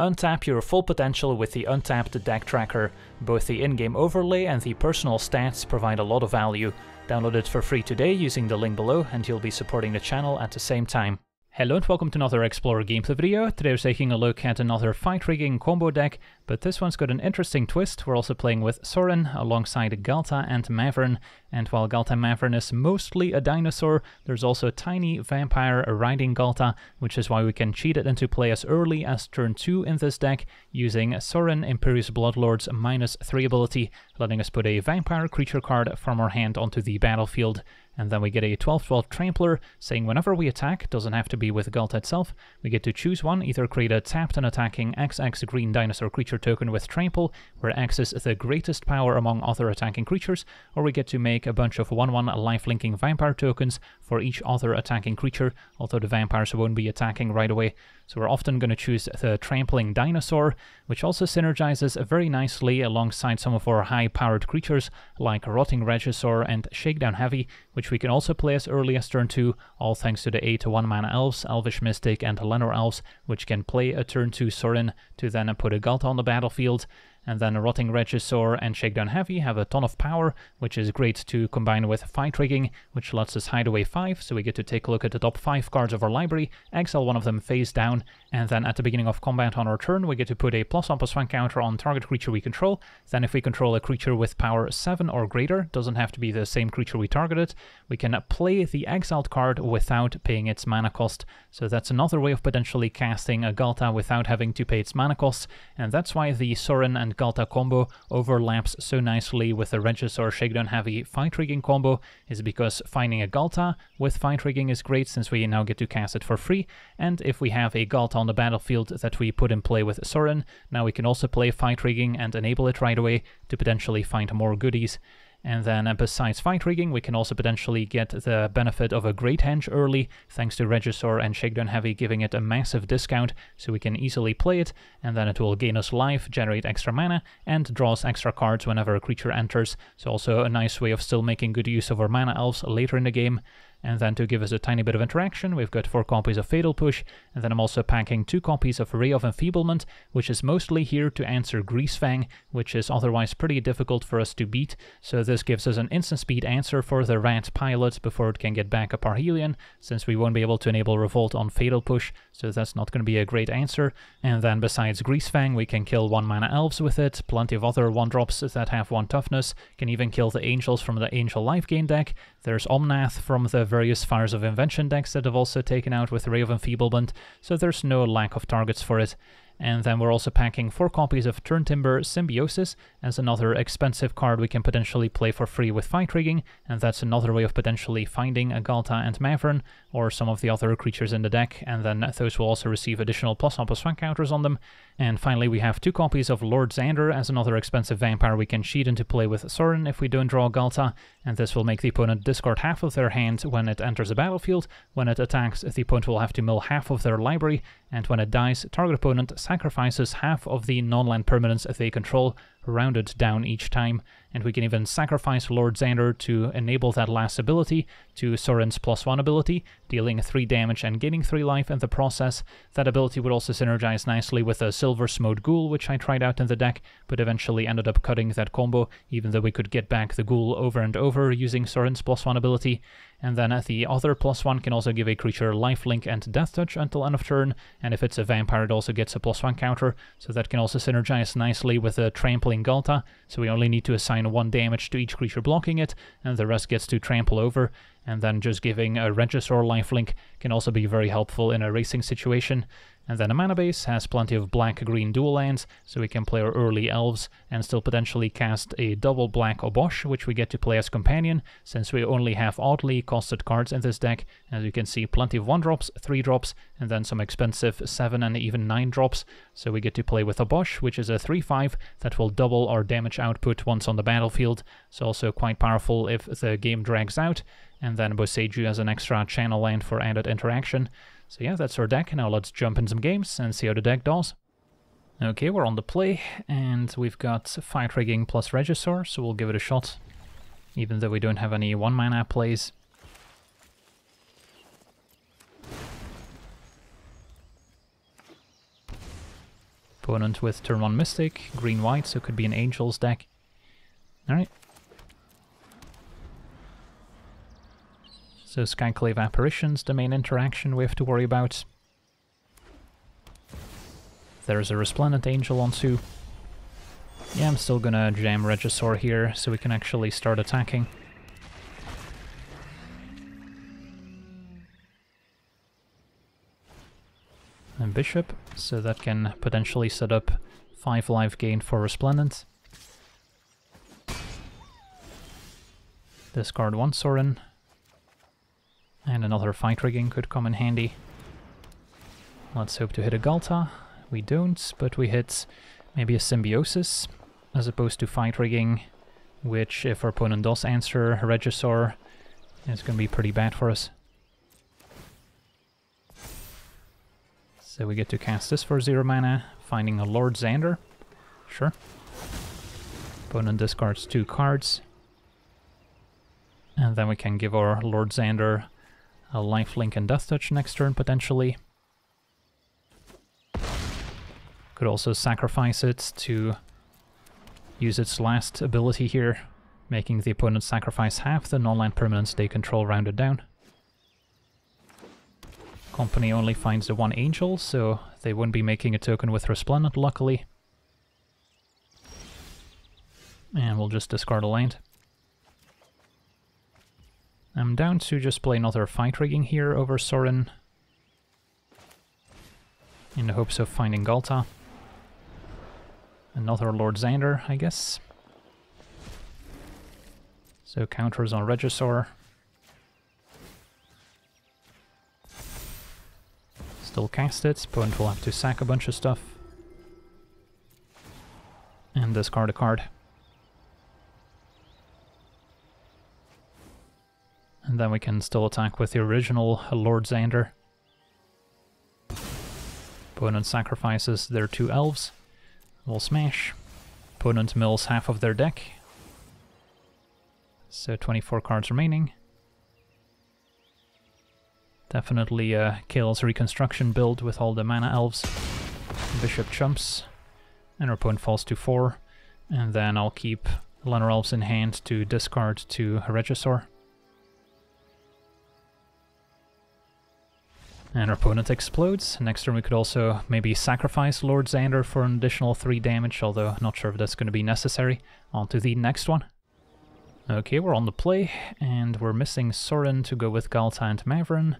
Untap your full potential with the Untapped Deck Tracker. Both the in-game overlay and the personal stats provide a lot of value. Download it for free today using the link below and you'll be supporting the channel at the same time. Hello and welcome to another Explorer gameplay video. Today we're taking a look at another fight rigging combo deck, but this one's got an interesting twist. We're also playing with Sorin alongside Ghalta and Mavren, and while Ghalta Mavren is mostly a dinosaur, there's also a tiny vampire riding Ghalta, which is why we can cheat it into play as early as turn 2 in this deck, using Sorin Imperious Bloodlord's minus 3 ability, letting us put a vampire creature card from our hand onto the battlefield. And then we get a 12-12 Trampler, saying whenever we attack, doesn't have to be with Ghalta itself, we get to choose one, either create a tapped and attacking XX green dinosaur creature token with Trample, where X is the greatest power among other attacking creatures, or we get to make a bunch of 1-1 life-linking vampire tokens for each other attacking creature, although the vampires won't be attacking right away. So we're often going to choose the Trampling Dinosaur, which also synergizes very nicely alongside some of our high-powered creatures like Rotting Regisaur and Shakedown Heavy, which we can also play as early as turn 2, all thanks to the 8 1 mana elves, Elvish Mystic and Llanowar elves, which can play a turn 2 Sorin to then put a Ghalta on the battlefield. And then Rotting Regisaur and Shakedown Heavy have a ton of power, which is great to combine with Fight Rigging, which lets us hide away 5, so we get to take a look at the top 5 cards of our library, exile one of them face down, and then at the beginning of combat on our turn, we get to put a plus 1 plus 1 counter on target creature we control. Then if we control a creature with power 7 or greater, doesn't have to be the same creature we targeted, we can play the exiled card without paying its mana cost. So that's another way of potentially casting a Ghalta without having to pay its mana cost, and that's why the Sorin and Ghalta combo overlaps so nicely with the Regisaur Shakedown Heavy Fight Rigging combo, is because finding a Ghalta with Fight Rigging is great since we now get to cast it for free, and if we have a Ghalta on the battlefield that we put in play with Sorin, now we can also play Fight Rigging and enable it right away to potentially find more goodies. And then uh, besides fight rigging, we can also potentially get the benefit of a Great Henge early, thanks to Regisaur and Shakedown Heavy giving it a massive discount, so we can easily play it, and then it will gain us life, generate extra mana, and draws extra cards whenever a creature enters, so also a nice way of still making good use of our mana elves later in the game. And then to give us a tiny bit of interaction, we've got four copies of Fatal Push, and then I'm also packing two copies of Ray of Enfeeblement, which is mostly here to answer Greasefang, which is otherwise pretty difficult for us to beat. So this gives us an instant speed answer for the Rat Pilot before it can get back up Parhelion, since we won't be able to enable Revolt on Fatal Push, so that's not going to be a great answer. And then besides Greasefang, we can kill one mana elves with it, plenty of other one drops that have one toughness, can even kill the angels from the Angel Life Gain deck. There's Omnath from the various Fires of Invention decks that have also taken out with Ray of Enfeeblement, so there's no lack of targets for it. And then we're also packing 4 copies of Turntimber Symbiosis as another expensive card we can potentially play for free with Fight Rigging, and that's another way of potentially finding a Ghalta and Mavren, or some of the other creatures in the deck, and then those will also receive additional plus 1 plus 1 counters on them. And finally we have 2 copies of Lord Xander as another expensive vampire we can cheat into play with Sorin if we don't draw Ghalta, and this will make the opponent discard half of their hand when it enters the battlefield. When it attacks, the opponent will have to mill half of their library, and when it dies, target opponent sacrifices half of the non-land permanents they control, rounded down each time, and we can even sacrifice Lord Xander to enable that last ability to Sorin's plus one ability, dealing 3 damage and gaining 3 life in the process. That ability would also synergize nicely with a Silversmote Ghoul, which I tried out in the deck, but eventually ended up cutting that combo, even though we could get back the Ghoul over and over using Sorin's plus one ability. And then the other plus one can also give a creature lifelink and death touch until end of turn, and if it's a vampire it also gets a plus one counter, so that can also synergize nicely with a trampling Ghalta, so we only need to assign one damage to each creature blocking it, and the rest gets to trample over, and then just giving a Regisaur lifelink can also be very helpful in a racing situation. And then a mana base has plenty of black-green dual lands, so we can play our early elves and still potentially cast a double black Obosh, which we get to play as companion, since we only have oddly costed cards in this deck. As you can see, plenty of 1-drops, 3-drops, and then some expensive 7 and even 9-drops. So we get to play with Obosh, which is a 3-5 that will double our damage output once on the battlefield. So also quite powerful if the game drags out. And then Boseiju as an extra channel land for added interaction. So yeah, that's our deck. Now let's jump in some games and see how the deck does. Okay, we're on the play, and we've got Fight Rigging plus Regisaur, so we'll give it a shot. Even though we don't have any one-mana plays. Opponent with turn 1 Mystic, green-white, so it could be an Angels deck. Alright. So Skyclave Apparitions, the main interaction we have to worry about. There's a Resplendent Angel on two. Yeah, I'm still gonna jam Regisaur here so we can actually start attacking. And Bishop, so that can potentially set up 5 life gain for Resplendent. Discard one Sorin. And another Fight Rigging could come in handy. Let's hope to hit a Ghalta. We don't, but we hit maybe a Symbiosis, as opposed to Fight Rigging, which if our opponent does answer Regisaur, is going to be pretty bad for us. So we get to cast this for zero mana, finding a Lord Xander. Sure. Opponent discards two cards. And then we can give our Lord Xander a lifelink and death touch next turn, potentially. Could also sacrifice it to use its last ability here, making the opponent sacrifice half the non-land permanents they control rounded down. Company only finds the one angel, so they wouldn't be making a token with Resplendent, luckily. And we'll just discard a land. I'm down to just play another fight rigging here over Sorin. In the hopes of finding Ghalta. Another Lord Xander, I guess. So counters on Regisaur. Still cast it, opponent will have to sack a bunch of stuff. And discard a card. Then we can still attack with the original Lord Xander. Opponent sacrifices their two elves. We'll smash. Opponent mills half of their deck. So 24 cards remaining. Definitely uh, Chaos Reconstruction build with all the mana elves. Bishop chumps. And our opponent falls to 4. And then I'll keep Llanowar Elves in hand to discard to Regisaur. And our opponent explodes. Next turn we could also maybe sacrifice Lord Xander for an additional 3 damage, although not sure if that's going to be necessary. On to the next one. Okay, we're on the play, and we're missing Sorin to go with Ghalta and Mavren.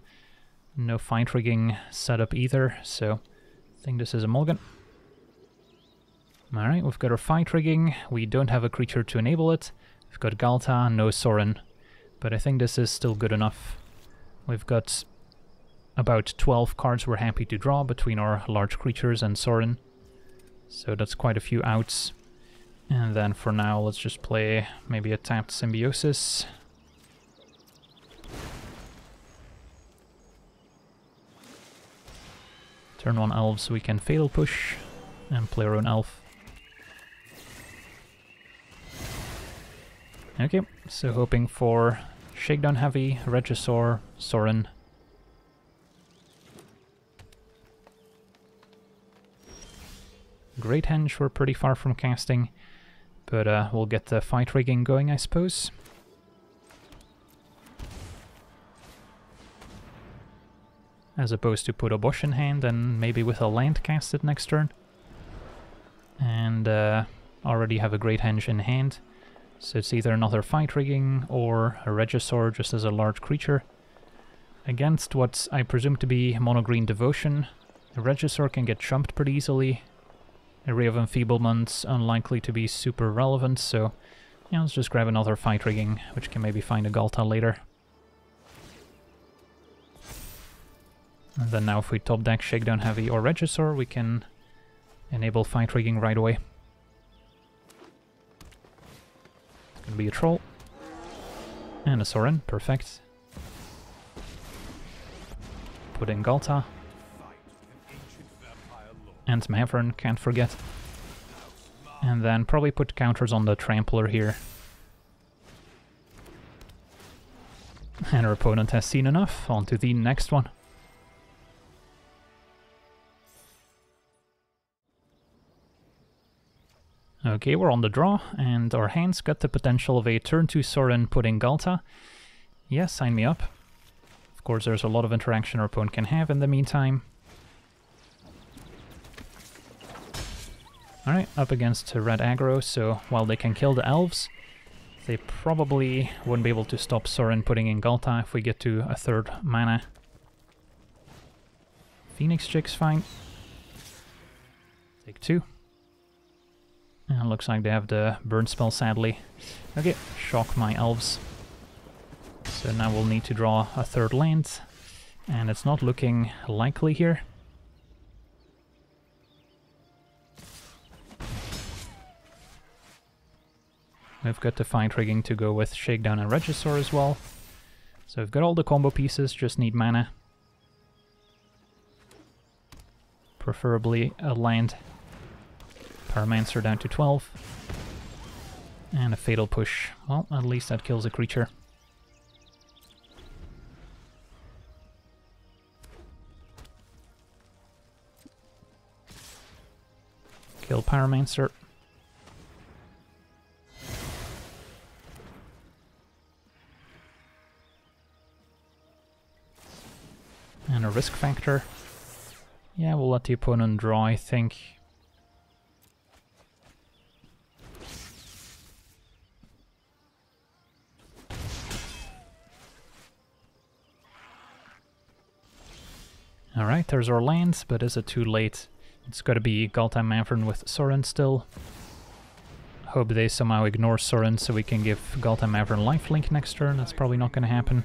No fight rigging setup either, so I think this is a mulligan. Alright, we've got our fight rigging, we don't have a creature to enable it. We've got Ghalta, no Sorin, but I think this is still good enough. We've got about 12 cards we're happy to draw between our large creatures and Sorin. So that's quite a few outs. And then for now, let's just play maybe a tapped Symbiosis. Turn one elves, we can Fatal Push and play our own elf. Okay, so hoping for Shakedown Heavy, Regisaur, Sorin, Great Henge we're pretty far from casting, but uh, we'll get the fight rigging going, I suppose. As opposed to put Obosh in hand and maybe with a land cast it next turn. And uh, already have a Great Henge in hand. So it's either another fight rigging or a Regisaur just as a large creature. Against what I presume to be mono green devotion, a Regisaur can get chumped pretty easily, Array of Enfeeblements unlikely to be super relevant, so yeah, let's just grab another Fight Rigging, which can maybe find a Ghalta later. And then now if we top deck Shakedown Heavy or Regisaur, we can enable Fight Rigging right away. It's gonna be a Troll. And a Sorin, perfect. Put in Ghalta. And Mavren, can't forget. And then probably put counters on the Trampler here. And our opponent has seen enough, on to the next one. Okay, we're on the draw, and our hands got the potential of a turn 2 Sorin putting Ghalta. Yeah, sign me up. Of course, there's a lot of interaction our opponent can have in the meantime. Alright, up against red aggro, so while they can kill the elves, they probably wouldn't be able to stop Sorin putting in Ghalta if we get to a third mana. Phoenix Chick's fine. Take two. And looks like they have the burn spell, sadly. Okay, shock my elves. So now we'll need to draw a third land. And it's not looking likely here. We've got the Fight Rigging to go with Shakedown and Regisaur as well. So we've got all the combo pieces, just need mana. Preferably a land. Pyromancer down to 12. And a Fatal Push. Well, at least that kills a creature. Kill Pyromancer. A risk factor. Yeah, we'll let the opponent draw, I think. Alright, there's our lands, but is it too late? It's gotta be Ghalta Mavren with Sorin still. Hope they somehow ignore Sorin so we can give Ghalta Mavren lifelink next turn. That's probably not gonna happen.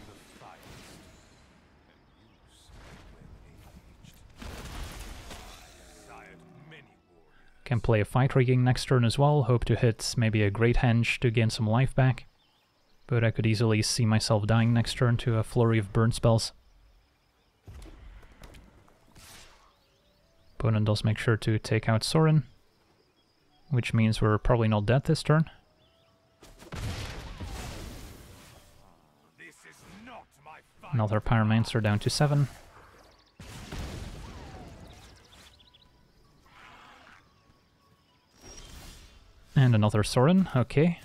Can play a Fight Rigging next turn as well, hope to hit maybe a Great Henge to gain some life back. But I could easily see myself dying next turn to a flurry of burn spells. Opponent does make sure to take out Sorin, which means we're probably not dead this turn. Another Pyromancer down to 7. And another Sorin, okay.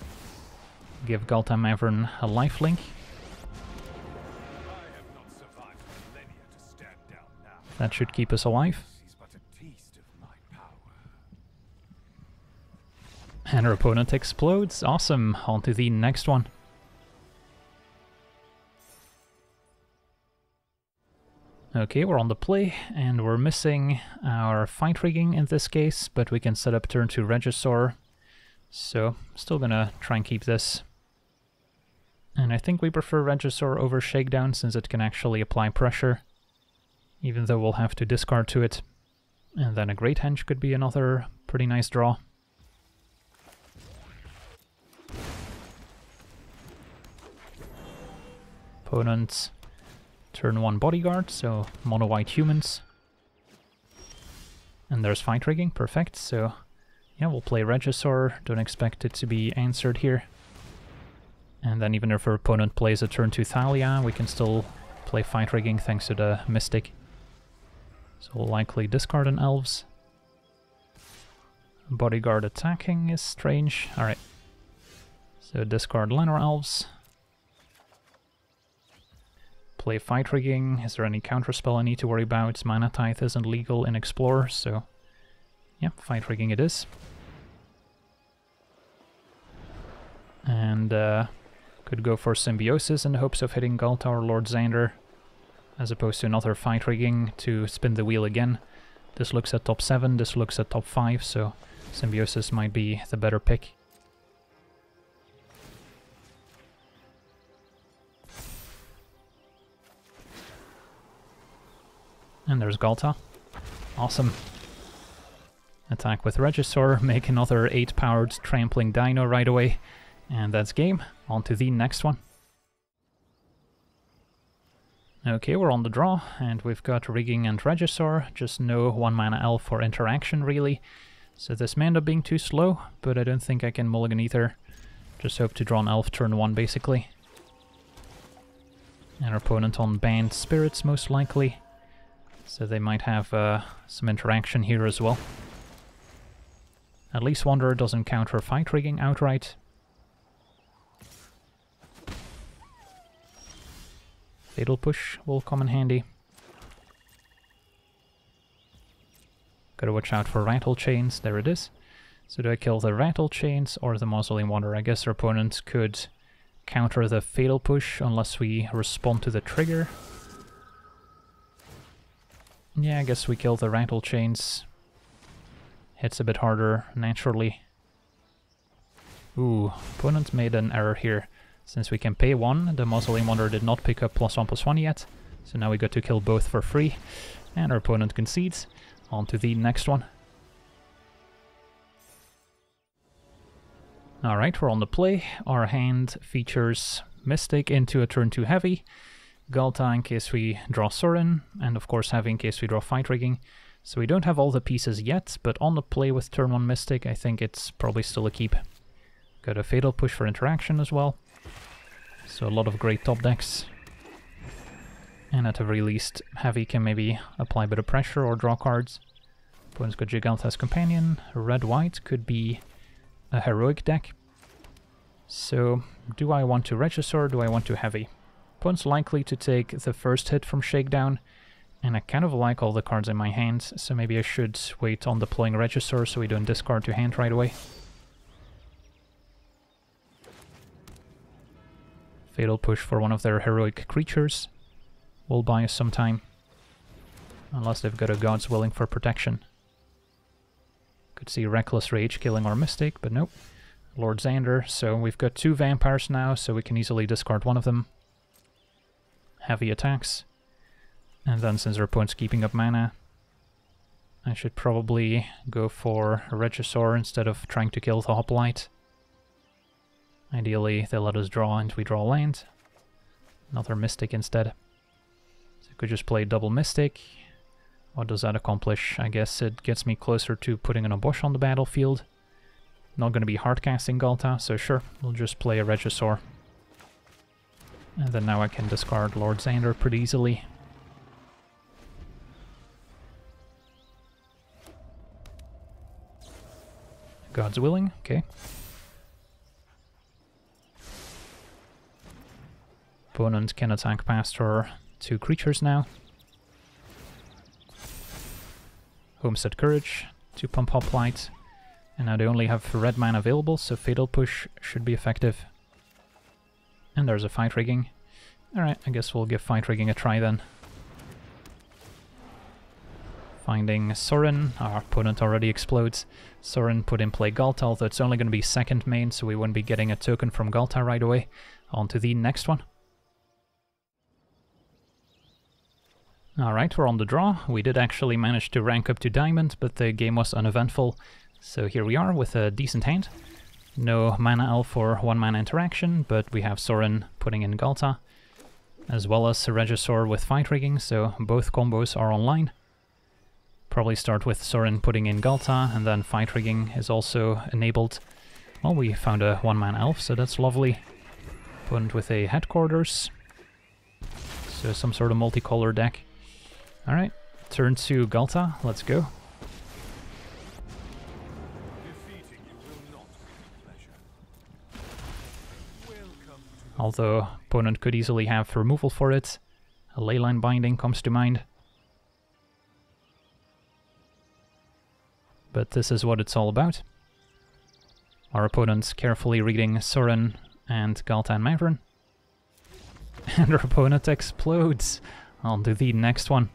Give Ghalta Mavren a lifelink. That should keep us alive. And our opponent explodes. Awesome. On to the next one. Okay, we're on the play, and we're missing our fight rigging in this case, but we can set up turn to Regisaur. So, still gonna try and keep this. And I think we prefer Regisaur over Shakedown since it can actually apply pressure, even though we'll have to discard to it. And then a Great Henge could be another pretty nice draw. Opponent turn 1 bodyguard, so mono white humans. And there's fight rigging, perfect, so yeah, we'll play Regisaur, don't expect it to be answered here. And then even if our opponent plays a turn to Thalia, we can still play fight rigging thanks to the Mystic. So we'll likely discard an Elves. Bodyguard attacking is strange, alright. So discard Llanowar Elves, play Fight Rigging. Is there any counterspell I need to worry about? Mana Tithe isn't legal in Explorer, so yeah, Fight Rigging it is. And uh, could go for Symbiosis in the hopes of hitting Ghalta or Lord Xander, as opposed to another Fight Rigging to spin the wheel again. This looks at top 7, this looks at top 5, so Symbiosis might be the better pick. And there's Ghalta. Awesome. Attack with Regisaur, make another 8-powered trampling dino right away. And that's game. On to the next one. Okay, we're on the draw, and we've got Rigging and Regisaur, just no 1 mana elf for interaction really. So this may end up being too slow, but I don't think I can mulligan either. Just hope to draw an elf turn 1 basically. And our opponent on Bant spirits most likely. So they might have uh, some interaction here as well. At least Wanderer doesn't counter Fight Rigging outright. Fatal Push will come in handy. Gotta watch out for Rattlechains, there it is. So do I kill the Rattlechains or the Mausoleum Wanderer? I guess our opponent could counter the Fatal Push unless we respond to the trigger. Yeah, I guess we kill the Rattlechains. Hits a bit harder, naturally. Ooh, opponent made an error here. Since we can pay one, the Mausoleum Wanderer did not pick up plus one plus one yet. So now we got to kill both for free. And our opponent concedes. On to the next one. Alright, we're on the play. Our hand features Mystic into a turn 2 heavy, Ghalta in case we draw Sorin, and of course Heavy in case we draw Fight Rigging. So we don't have all the pieces yet, but on the play with turn 1 Mystic, I think it's probably still a keep. Got a Fatal Push for interaction as well. So a lot of great top decks. And at the very least, Heavy can maybe apply a bit of pressure or draw cards. Opponent's got Jegantha's Companion. Red-white could be a heroic deck. So, do I want to Regisaur do I want to Heavy? Opponent's likely to take the first hit from Shakedown, and I kind of like all the cards in my hand, so maybe I should wait on deploying Regisaur so we don't discard to hand right away. Fatal Push for one of their heroic creatures will buy us some time. Unless they've got a God's Willing for protection. Could see Reckless Rage killing our Mystic, but nope. Lord Xander, so we've got two Vampires now, so we can easily discard one of them. Heavy attacks. And then since our opponent's keeping up mana, I should probably go for Regisaur instead of trying to kill the Hoplite. Ideally, they let us draw and we draw land. Another Mystic instead. So I could just play double Mystic. What does that accomplish? I guess it gets me closer to putting an Obosh on the battlefield. Not going to be hardcasting Ghalta, so sure, we'll just play a Regisaur. And then now I can discard Lord Xander pretty easily. God's willing, okay. Opponent can attack past her two creatures now. Homestead Courage to pump Hoplite. And now they only have red mana available, so Fatal Push should be effective. And there's a Fight Rigging. Alright, I guess we'll give Fight Rigging a try then. Finding Sorin, our opponent already explodes. Sorin put in play Ghalta, although it's only going to be second main, so we won't be getting a token from Ghalta right away. On to the next one. Alright, we're on the draw. We did actually manage to rank up to Diamond, but the game was uneventful. So here we are with a decent hand. No mana elf for one mana interaction, but we have Sorin putting in Ghalta, as well as Regisaur with Fight Rigging, so both combos are online. Probably start with Sorin putting in Ghalta, and then Fight Rigging is also enabled. Well, we found a one-man elf, so that's lovely. Opponent with a headquarters. So some sort of multicolor deck. Alright, turn to Ghalta, let's go. Although opponent could easily have removal for it. A leyline binding comes to mind. But this is what it's all about. Our opponent's carefully reading Sorin and Ghalta and Mavren. And our opponent explodes. On to the next one.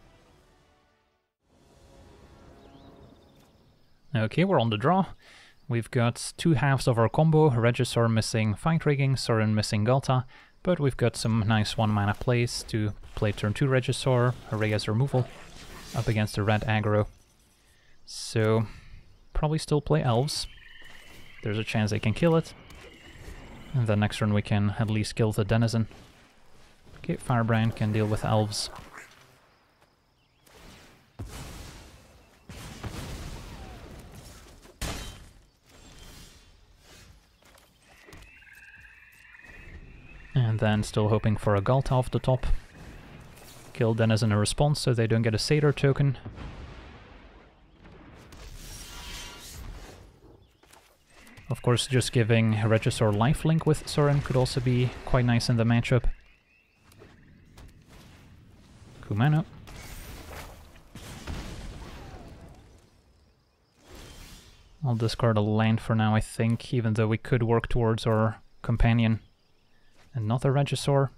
Okay, we're on the draw. We've got two halves of our combo, Regisaur missing Fight Rigging, Sorin missing Ghalta, but we've got some nice one mana plays to play turn 2 Regisaur, Array as removal, up against the red aggro. So, probably still play Elves. There's a chance they can kill it. And then next turn we can at least kill the Denizen. Okay, Firebrand can deal with Elves. And then still hoping for a Ghalta off the top. Kill Denizen a response so they don't get a Satyr token. Of course, just giving Regisaur lifelink with Sorin could also be quite nice in the matchup. Kumano. I'll discard a land for now, I think, even though we could work towards our companion. Another Regisaur.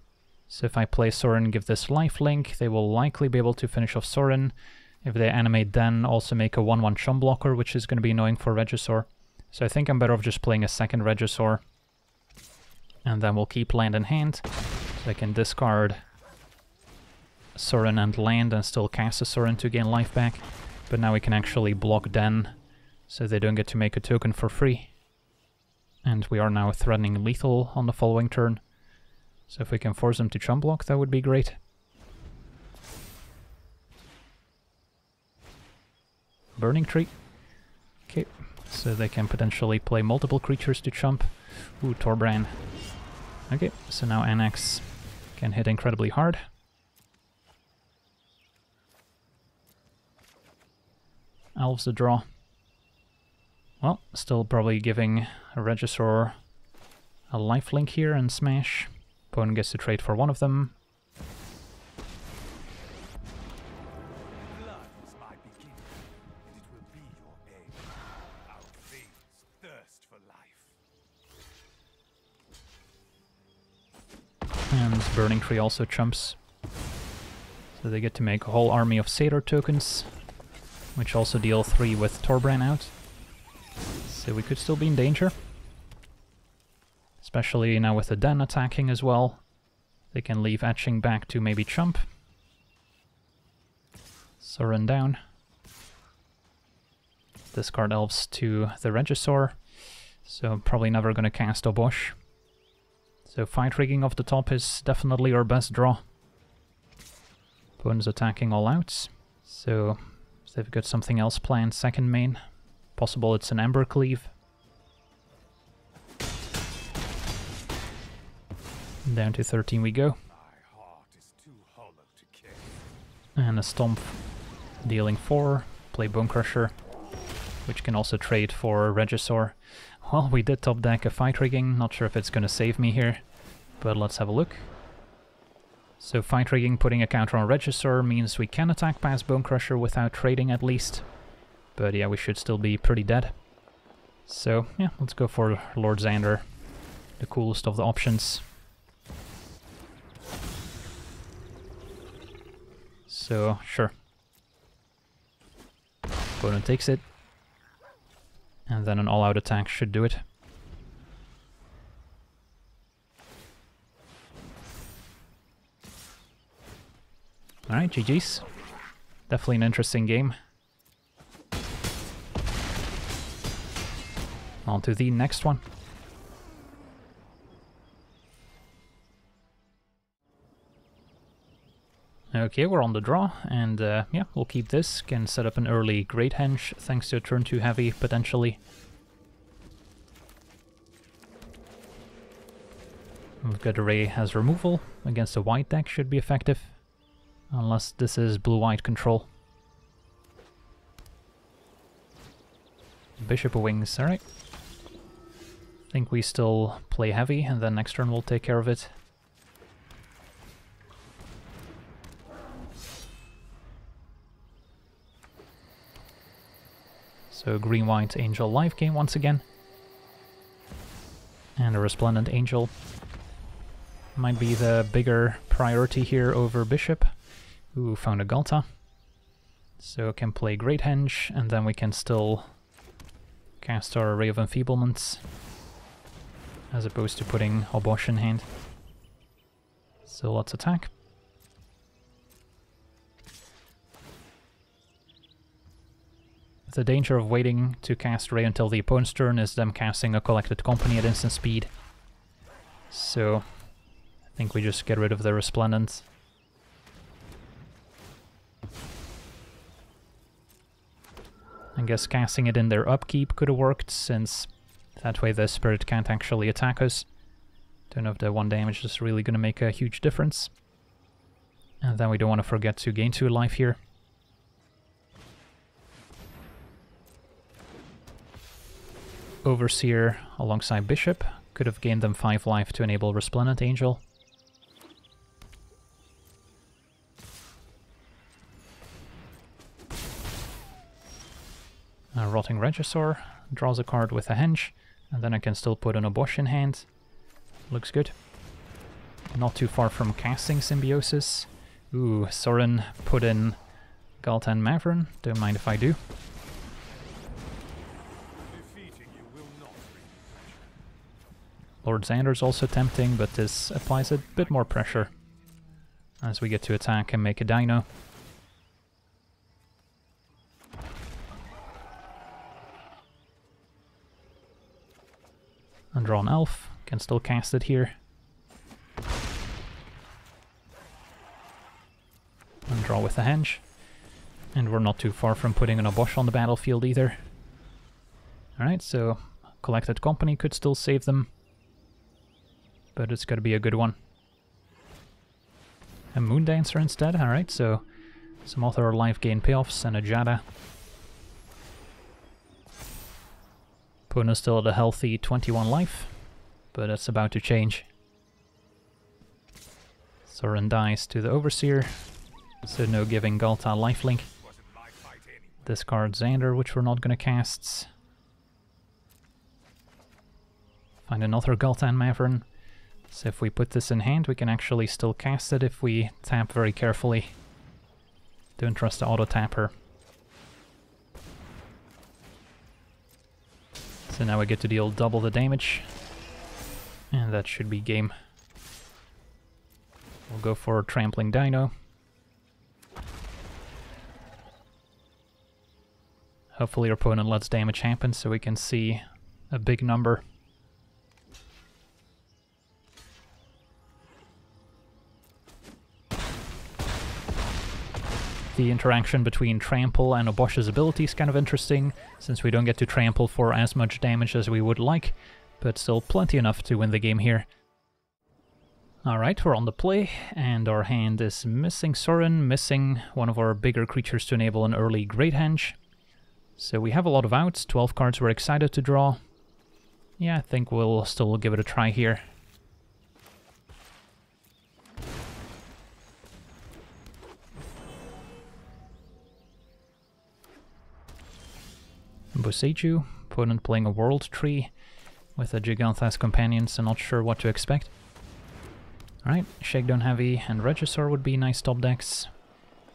So if I play Sorin, give this lifelink, they will likely be able to finish off Sorin. If they animate then, also make a 1-1 Chum blocker, which is going to be annoying for Regisaur. So I think I'm better off just playing a second Regisaur. And then we'll keep land in hand, so I can discard Sorin and land and still cast a Sorin to gain life back. But now we can actually block Den so they don't get to make a token for free. And we are now threatening lethal on the following turn. So if we can force them to chum block, that would be great. Burning Tree. Okay, so they can potentially play multiple creatures to chump. Ooh, Torbran. Okay, so now Anax can hit incredibly hard. Elves the draw. Well, still probably giving a Regisaur a lifelink here and smash. Opponent gets to trade for one of them. And Burning Tree also chumps. So they get to make a whole army of Satyr tokens, which also deal 3 with Torbran out. So we could still be in danger. Especially now with the Den attacking as well. They can leave Etching back to maybe Chump. So run down. Discard Elves to the Regisaur. So probably never gonna cast Obosh. So Fight Rigging off the top is definitely our best draw. Opponent's attacking all out. So they've got something else planned second main. Possible it's an Embercleave. Down to 13 we go. And a Stomp dealing 4, play Bonecrusher, which can also trade for Regisaur. Well, we did top deck a Fight Rigging, not sure if it's gonna save me here, but let's have a look. So Fight Rigging putting a counter on Regisaur means we can attack past Bonecrusher without trading at least. But yeah, we should still be pretty dead. So yeah, let's go for Lord Xander. The coolest of the options. So, sure. Opponent takes it. And then an all-out attack should do it. Alright, GG's. Definitely an interesting game. On to the next one. Okay, we're on the draw, and uh, yeah, we'll keep this. Can set up an early Great Henge, thanks to a turn 2 heavy, potentially. We've got Ray has removal, against a white deck should be effective. Unless this is blue-white control. Bishop of Wings, alright think we still play heavy, and then next turn we'll take care of it. So green-white angel life gain once again. And a Resplendent Angel might be the bigger priority here over Bishop. Ooh, found a Ghalta. So can play Great Henge, and then we can still cast our Ray of Enfeeblements as opposed to putting Obosh in hand. So let's attack. The danger of waiting to cast Ray until the opponent's turn is them casting a Collected Company at instant speed. So I think we just get rid of the Resplendent. I guess casting it in their upkeep could have worked, since that way the spirit can't actually attack us. Don't know if the one damage is really going to make a huge difference. And then we don't want to forget to gain 2 life here. Overseer alongside Bishop. Could have gained them 5 life to enable Resplendent Angel. Uh, Rotting Regisaur draws a card with a Henge, and then I can still put an Obosh in hand. Looks good. Not too far from casting Symbiosis. Ooh, Sorin put in Ghaltan Mavren, don't mind if I do. Lord Xander's also tempting, but this applies a bit more pressure as we get to attack and make a dino. And draw an elf, can still cast it here. And draw with the henge. And we're not too far from putting an Obosh on the battlefield either. Alright, so Collected Company could still save them. But it's gotta be a good one. A Moon Dancer instead, alright, so some other life gain payoffs and a Giada. Puna's still at a healthy 21 life, but that's about to change. Sorin dies to the Overseer, so no giving Ghalta lifelink. Discard Xander, which we're not gonna cast. Find another Ghaltan Mavren. So if we put this in hand, we can actually still cast it if we tap very carefully. Don't trust the auto tapper. So now we get to deal double the damage. And that should be game. We'll go for Trampling Dino. Hopefully our opponent lets damage happen so we can see a big number. The interaction between Trample and Obosh's ability is kind of interesting, since we don't get to trample for as much damage as we would like, but still plenty enough to win the game here. Alright, we're on the play, and our hand is missing Sorin, missing one of our bigger creatures to enable an early Great Henge. So we have a lot of outs, 12 cards we're excited to draw. Yeah, I think we'll still give it a try here. Boseiju, opponent playing a World Tree with a Jegantha's Companion, so not sure what to expect. Alright, Shakedown Heavy and Regisaur would be nice top decks.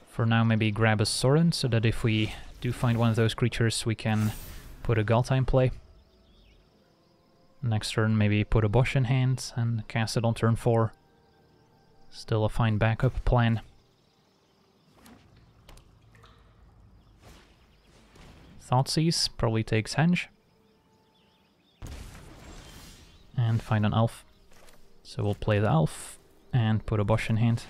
For now, maybe grab a Sorin, so that if we do find one of those creatures, we can put a Ghalta in play. Next turn, maybe put Obosh in hand and cast it on turn 4. Still a fine backup plan. Thoughtseize probably takes Henge. And find an elf. So we'll play the elf and put Obosh in hand.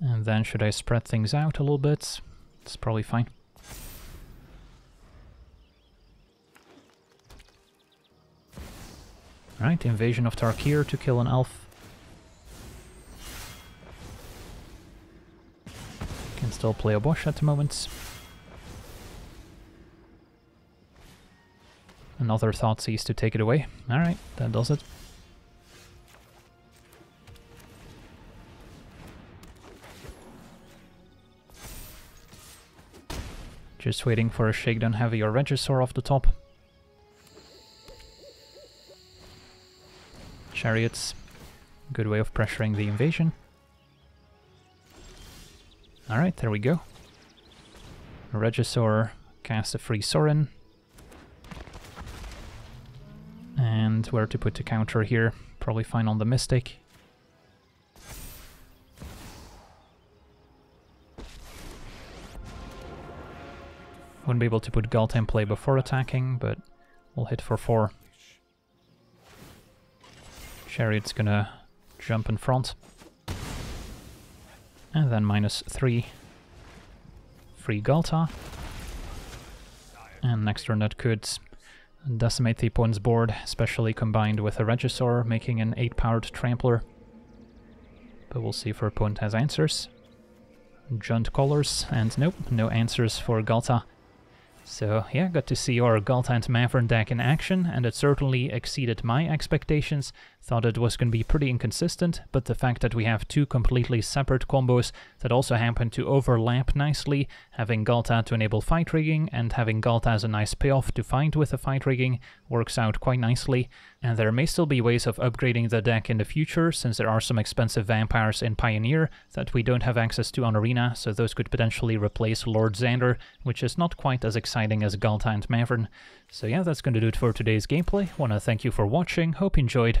And then should I spread things out a little bit? It's probably fine. Right, Invasion of Tarkir to kill an elf. Still play Obosh at the moment. Another Thoughtseize to take it away. Alright, that does it. Just waiting for a Shakedown Heavy or Regisaur off the top. Chariots, good way of pressuring the invasion. Alright, there we go. Regisaur cast a free Sorin. And where to put the counter here, probably fine on the Mystic. Wouldn't be able to put Galt in play before attacking, but we'll hit for 4. Chariot's gonna jump in front. And then minus 3. Free Ghalta. And next turn that could decimate the opponent's board, especially combined with a Regisaur, making an 8-powered Trampler. But we'll see if our opponent has answers. Jund colors, and nope, no answers for Ghalta. So yeah, got to see our Ghalta and Mavren deck in action, and it certainly exceeded my expectations. Thought it was going to be pretty inconsistent, but the fact that we have two completely separate combos that also happen to overlap nicely, having Ghalta to enable fight rigging and having Ghalta as a nice payoff to fight with the fight rigging, works out quite nicely. And there may still be ways of upgrading the deck in the future, since there are some expensive vampires in Pioneer that we don't have access to on Arena, so those could potentially replace Lord Xander, which is not quite as exciting as Ghalta and Mavren. So yeah, that's going to do it for today's gameplay. Wanna thank you for watching, hope you enjoyed,